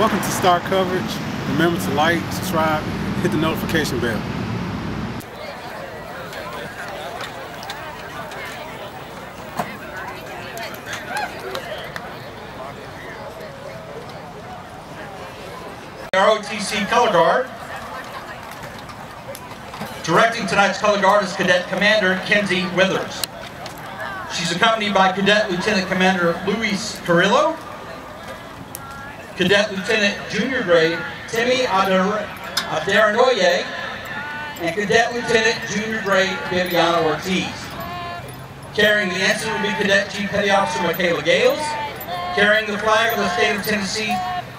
Welcome to Star Coverage. Remember to like, subscribe, hit the notification bell. ROTC Color Guard. Directing tonight's Color Guard is Cadet Commander Kenzie Withers. She's accompanied by Cadet Lieutenant Commander Luis Carrillo, Cadet Lieutenant Junior Grade Timmy Aderinoye, and Cadet Lieutenant Junior Grade Bibiana Ortiz. Carrying the ensign will be Cadet Chief Petty Officer Mikaila Gales. Carrying the flag of the state of Tennessee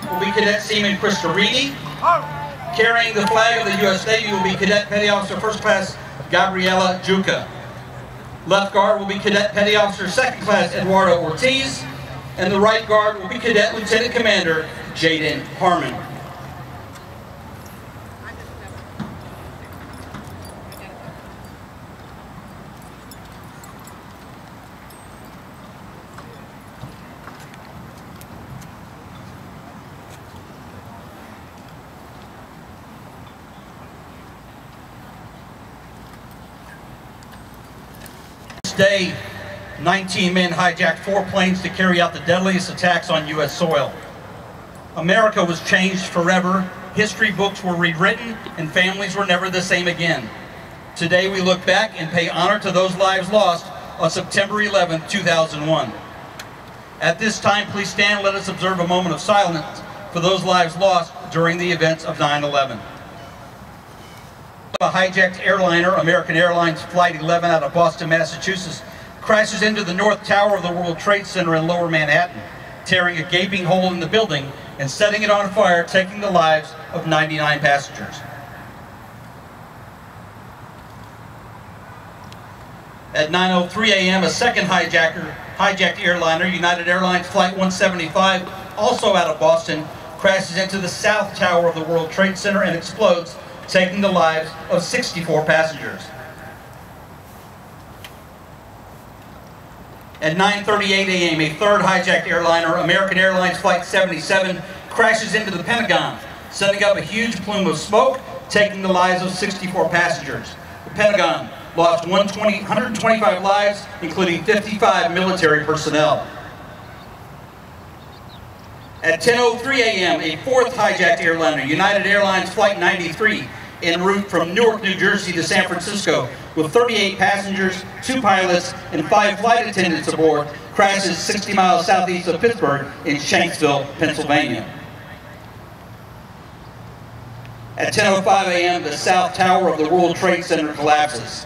will be Cadet Seaman Krista Reedy. Carrying the flag of the U.S. Navy will be Cadet Petty Officer First Class Gabriela Juca. Left guard will be Cadet Petty Officer Second Class Eduardo Ortiz. And the right guard will be Cadet Lieutenant Commander Jaden Harmon. day, 19 men hijacked four planes to carry out the deadliest attacks on U.S. soil. America was changed forever, history books were rewritten, and families were never the same again. Today we look back and pay honor to those lives lost on September 11, 2001. At this time, please stand and let us observe a moment of silence for those lives lost during the events of 9-11. A hijacked airliner, American Airlines Flight 11 out of Boston, Massachusetts, crashes into the North Tower of the World Trade Center in lower Manhattan, tearing a gaping hole in the building and setting it on fire, taking the lives of 99 passengers. At 9.03 a.m., a second hijacker, hijacked airliner, United Airlines Flight 175, also out of Boston, crashes into the South Tower of the World Trade Center and explodes, taking the lives of 64 passengers. At 9.38 a.m., a third hijacked airliner, American Airlines Flight 77, crashes into the Pentagon, sending up a huge plume of smoke, taking the lives of 64 passengers. The Pentagon lost 125 lives, including 55 military personnel. At 10.03 a.m., a fourth hijacked airliner, United Airlines Flight 93, en route from Newark, New Jersey to San Francisco with 38 passengers, two pilots, and five flight attendants aboard, crashes 60 miles southeast of Pittsburgh in Shanksville, Pennsylvania. At 10.05 a.m., the South Tower of the World Trade Center collapses.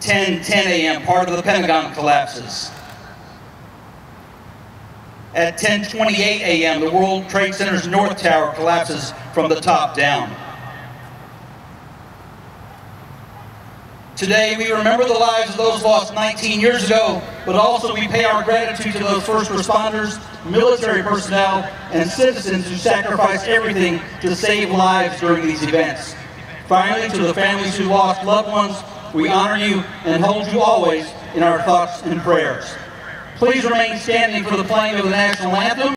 10.10 a.m., part of the Pentagon collapses. At 10.28 a.m., the World Trade Center's North Tower collapses from the top down. Today, we remember the lives of those lost 19 years ago, but also we pay our gratitude to those first responders, military personnel, and citizens who sacrificed everything to save lives during these events. Finally, to the families who lost loved ones, we honor you and hold you always in our thoughts and prayers. Please remain standing for the playing of the national anthem.